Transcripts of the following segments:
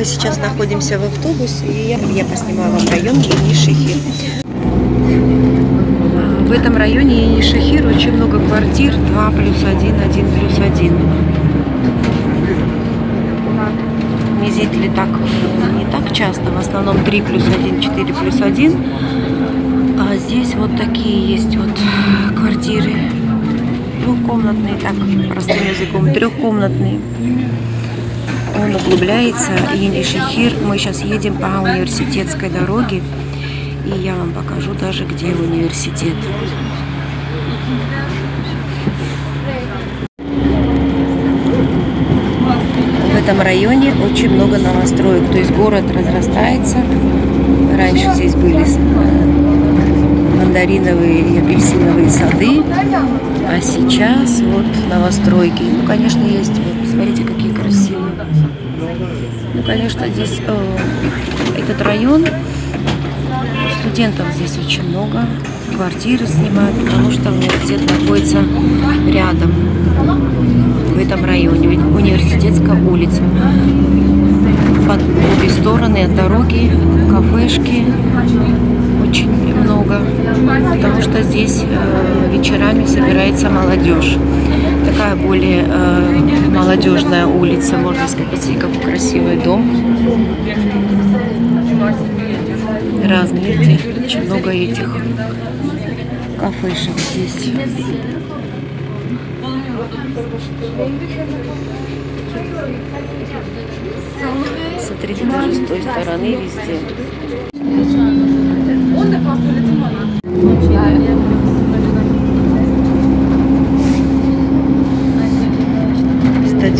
Мы сейчас находимся в автобусе, и я, поснимаю вам район Енишехир. В этом районе Енишехир очень много квартир 2 плюс 1, 1 плюс 1. Мизители так не так часто, в основном 3 плюс 1, 4 плюс 1. А здесь вот такие есть вот квартиры двухкомнатные, так простым языком, трехкомнатные. Он углубляется, Енишехир. Мы сейчас едем по университетской дороге, и я вам покажу даже, где университет. В этом районе очень много новостроек, то есть город разрастается. Раньше здесь были мандариновые и апельсиновые сады, а сейчас вот новостройки. Ну, конечно, есть, вот, смотрите, какие красивые. Ну, конечно, здесь э, этот район, студентов здесь очень много, квартиры снимают, потому что университет находится рядом, в этом районе, университетская улица. По обе стороны от дороги, кафешки, очень много, потому что здесь э, вечерами собирается молодежь. Такая более э, молодежная улица, можно сказать, какой красивый дом. Разные, видите, очень много этих кафешек здесь. Смотрите, даже с той стороны везде.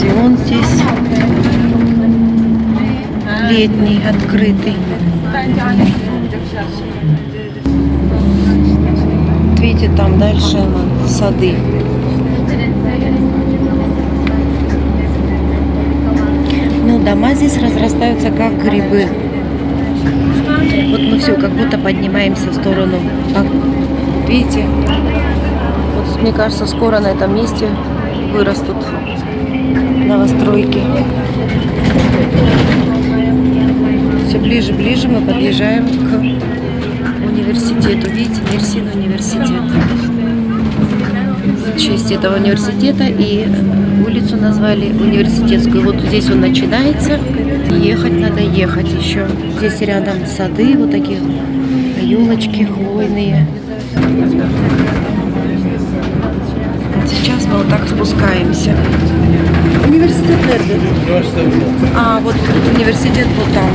Стадион здесь летний, открытый. Видите, там дальше сады. Ну, дома здесь разрастаются как грибы. Вот мы все как будто поднимаемся в сторону. А, видите? Вот, мне кажется, скоро на этом месте вырастут новостройки. Все ближе, ближе мы подъезжаем к университету. Видите, Мерсин университет. В честь этого университета и улицу назвали университетскую. Вот здесь он начинается. Ехать надо ехать еще. Здесь рядом сады, вот такие елочки хвойные. Сейчас мы вот так спускаемся. Университет. А вот университет вот там.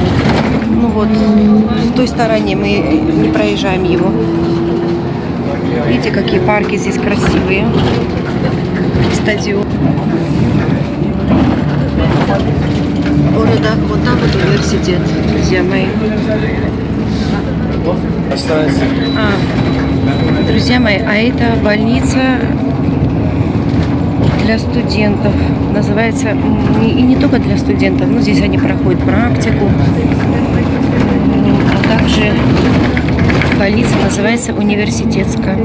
Ну вот, в той стороне мы не проезжаем его. Видите, какие парки здесь красивые. Стадион. Вот, да, вот там вот университет, друзья мои. А, друзья мои, а это больница для студентов. Называется, и не только для студентов, но здесь они проходят практику. А также больница называется университетская.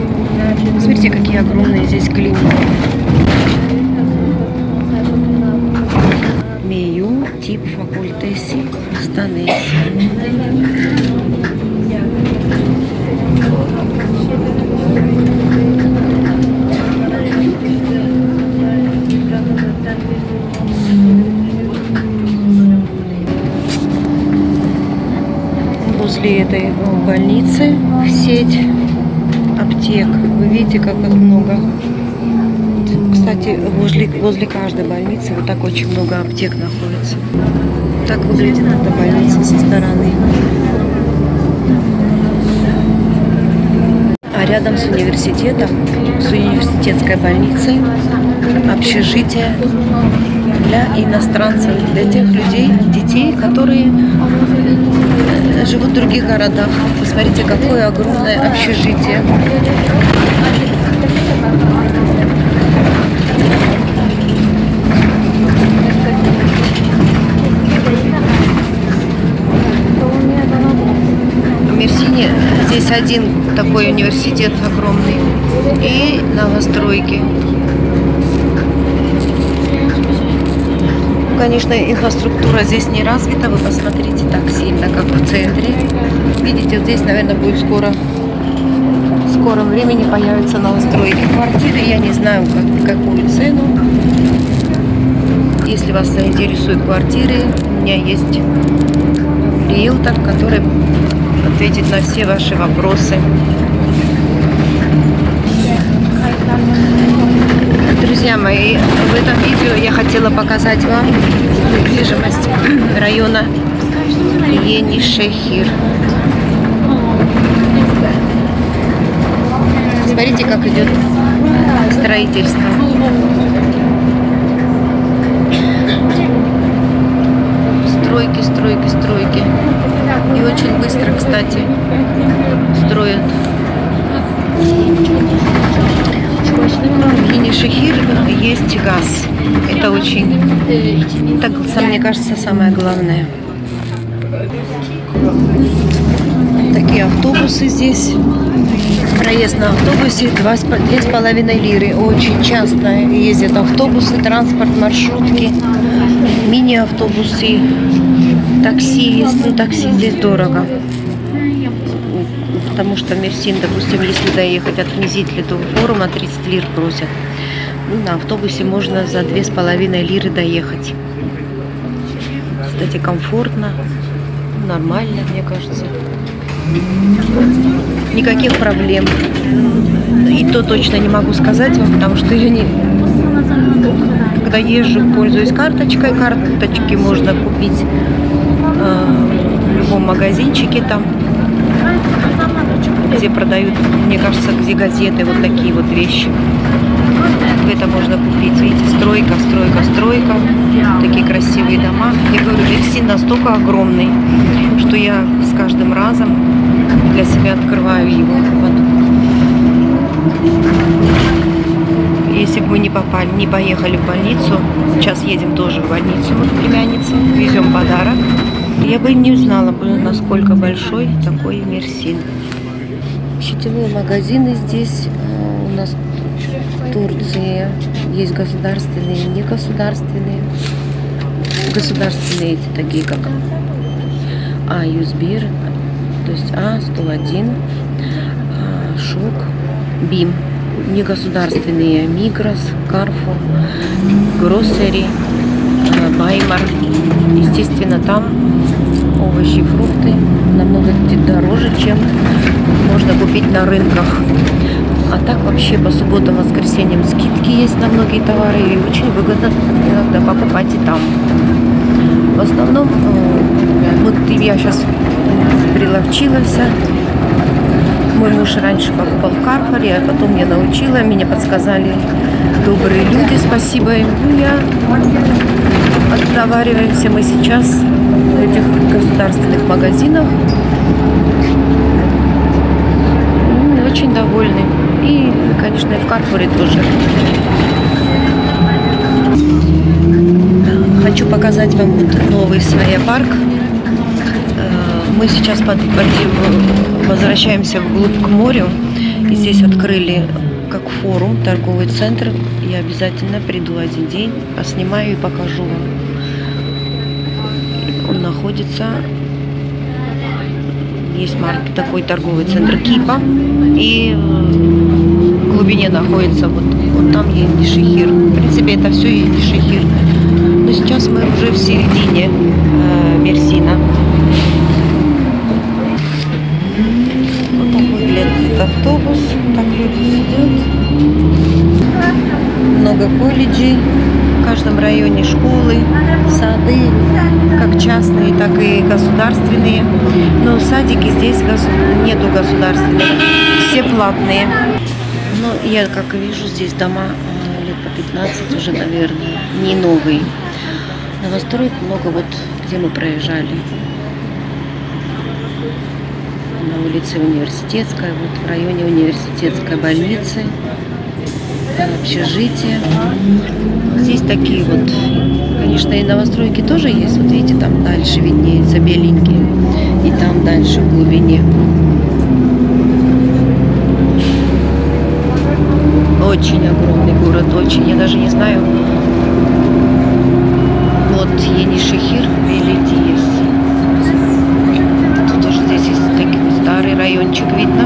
Смотрите, какие огромные здесь клиники. Возле этой больницы сеть аптек. Вы видите, как их много. Кстати, возле, возле каждой больницы вот так очень много аптек находится. Так выглядит эта больница со стороны. А рядом с университетом, с университетской больницей, общежитие для иностранцев, для тех людей, детей, которые живут в других городах. Посмотрите, какое огромное общежитие. Мерсине здесь один такой университет огромный и новостройки. Конечно, инфраструктура здесь не развита. Вы посмотрите так сильно, как в центре. Видите, вот здесь, наверное, будет скоро в скором времени появятся новостройки квартиры. Я не знаю, как, какую цену. Если вас заинтересуют квартиры, у меня есть риэлтор, который ответит на все ваши вопросы. Друзья мои, в этом видео я хотела показать вам недвижимость района Ени-Шехир. Смотрите, как идет строительство. Стройки, стройки, стройки. И очень быстро, кстати, В Енишехир есть газ. Это очень, так, мне кажется, самое главное. Такие автобусы здесь. Проезд на автобусе 2,5 лиры. Очень часто ездят автобусы, транспорт, маршрутки, мини-автобусы, такси есть. Ну, такси здесь дорого. Потому что Мерсин, допустим, если доехать от Князителя до форума, 30 лир просят. Ну, на автобусе можно за 2,5 лиры доехать. Кстати, комфортно, нормально, мне кажется никаких проблем. И то точно не могу сказать вам, потому что я не... Когда езжу, пользуюсь карточкой. Карточки можно купить э, в любом магазинчике там, где продают, мне кажется, где газеты, вот такие вот вещи. Это можно купить, видите, стройка, стройка, стройка. Такие красивые дома. Я говорю, Версин настолько огромный, что я с каждым разом для себя открываю его. Вот. Если бы мы не попали, не поехали в больницу, сейчас едем тоже в больницу, вот племянница, везем подарок, я бы не узнала насколько большой такой Мерсин. Сетевые магазины здесь э, у нас в Турции есть государственные и негосударственные. Государственные эти такие как А, Юзбир, то есть А101, а, ШОК, БИМ, негосударственные Мигрос, Карфу, Гроссери, а, Баймар. Естественно, там овощи, фрукты намного дороже, чем можно купить на рынках. А так вообще по субботам, воскресеньям скидки есть на многие товары и очень выгодно иногда покупать и там. В основном, э, вот я сейчас приловчилась. Мой муж раньше покупал в Карфоре, а потом я научила, меня подсказали добрые люди, спасибо им. Ну, я отговариваемся мы сейчас в этих государственных магазинах. Мы очень довольны. И, конечно, и в Карфоре тоже. Хочу показать вам новый своя парк мы сейчас возвращаемся вглубь к морю. И здесь открыли как форум, торговый центр. Я обязательно приду один день, поснимаю и покажу вам. Находится... Есть марк, такой торговый центр Кипа. И в глубине находится вот, вот там Ендишехир. В принципе, это все Ендишехир. Но сейчас мы уже в середине э, Мерсина. автобус. Так люди идут. Много колледжей. В каждом районе школы, сады, как частные, так и государственные. Но садики здесь нету государственных. Все платные. Ну, я как вижу, здесь дома э, лет по 15 уже, наверное, не новые. Новостроек много, вот где мы проезжали на улице Университетская, вот в районе Университетской больницы, общежитие. Здесь такие вот, конечно, и новостройки тоже есть. Вот видите, там дальше виднеется беленькие. И там дальше в глубине. Очень огромный город, очень. Я даже не знаю. Вот Йени Шехир Велитиес. Тут тоже здесь есть такой старый райончик видно.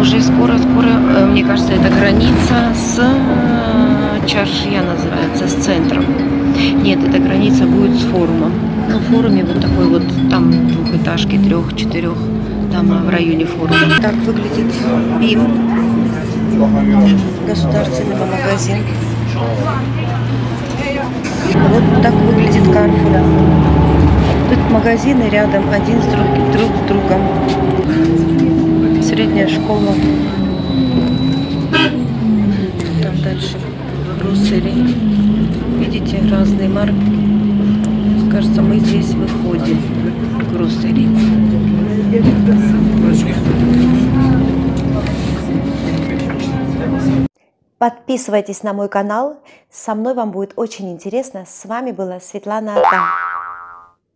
Уже скоро-скоро, э, мне кажется, это граница с Чаршия называется, с центром. Нет, эта граница будет с форумом. В форуме вот такой вот, там двухэтажки, трех, четырех, там в районе форума. Так выглядит БИМ, государственного магазин. Вот так выглядит Карфур. Тут магазины рядом, один с друг, друг с другом. Средняя школа. Там дальше гроссери. Видите, разные марки. Кажется, мы здесь выходим. Гроссери. Подписывайтесь на мой канал. Со мной вам будет очень интересно. С вами была Светлана Ата.